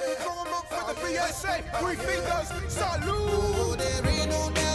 Throw them up for the BSA. Three fingers. Salute.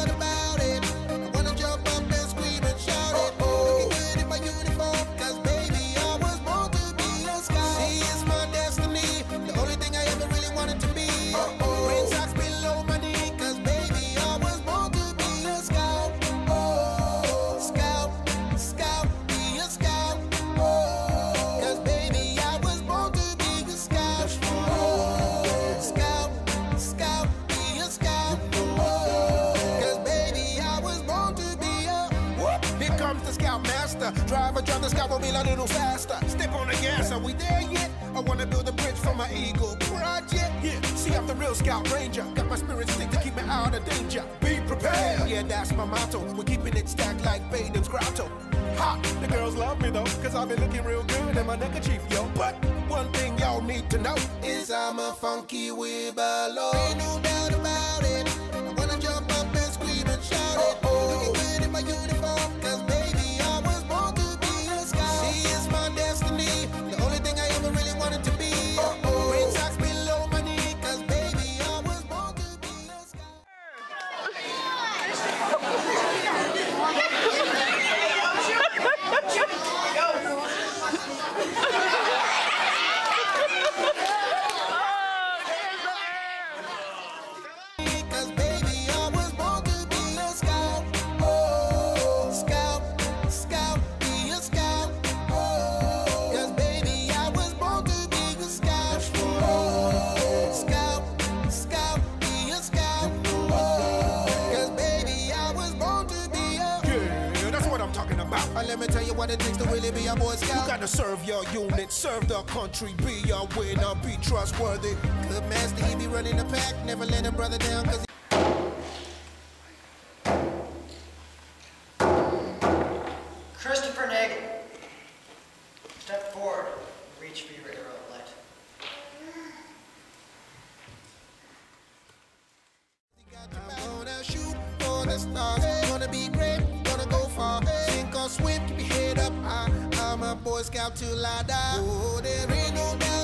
a little faster. Step on the gas, are we there yet? I wanna build a bridge for my Eagle project. Yeah, see, I'm the real scout ranger. Got my spirit stick to keep me out of danger. Be prepared. Yeah, that's my motto. We're keeping it stacked like Baden's grotto. Ha! The girls love me though, cause I've been looking real good in my neckerchief, yo. But one thing y'all need to know is I'm a funky wibble. what it takes to really be a Boy Scout. You gotta serve your unit, serve the country, be a winner, be trustworthy. Good master, he be running the pack, never let a brother down, cause Boy Scout to I die. Oh, there ain't no doubt.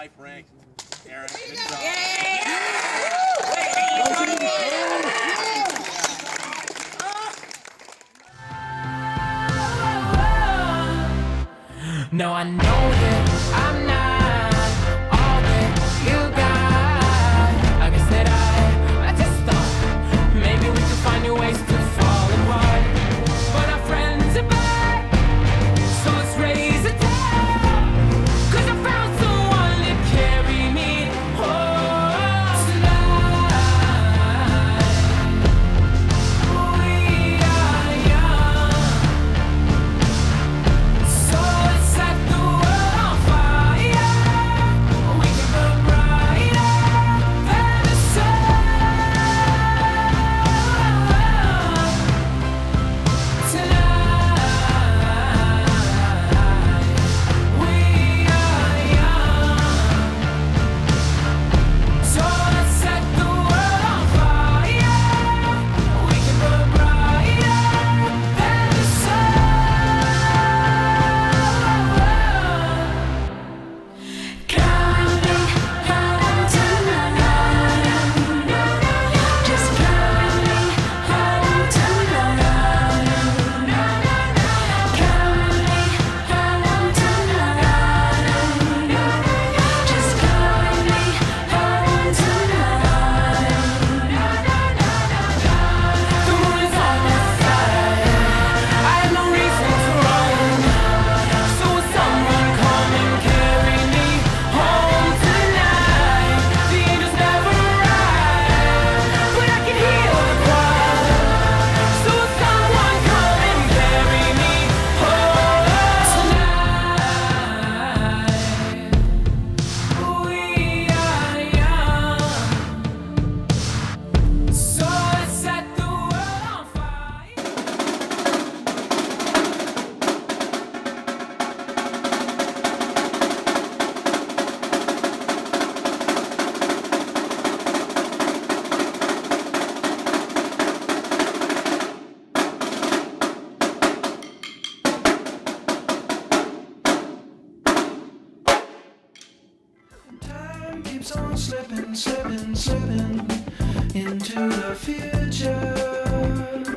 life rank, Aaron. Good job. Yay! Now I know that I'm not keeps on slipping, slipping, slipping into the future.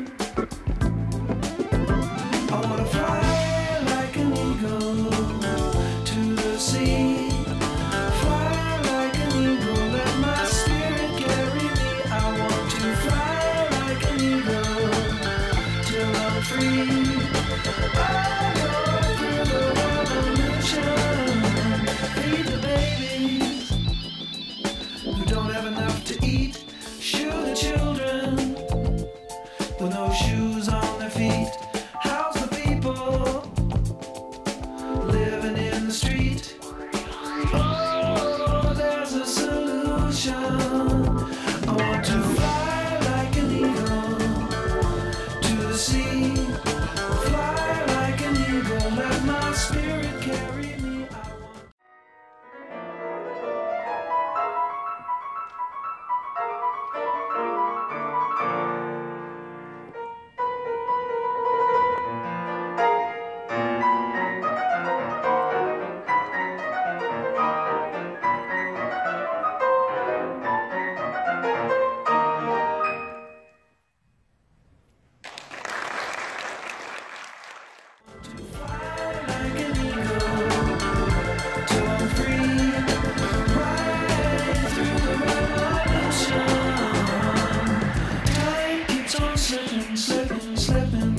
on slipping, slipping, slipping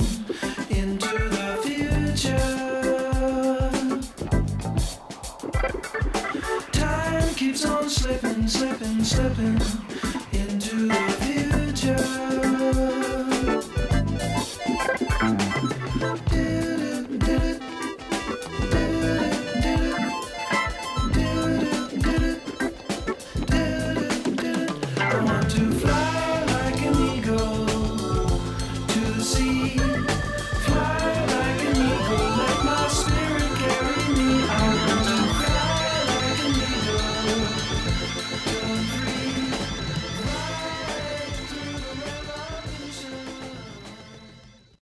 into the future. Time keeps on slipping, slipping, slipping.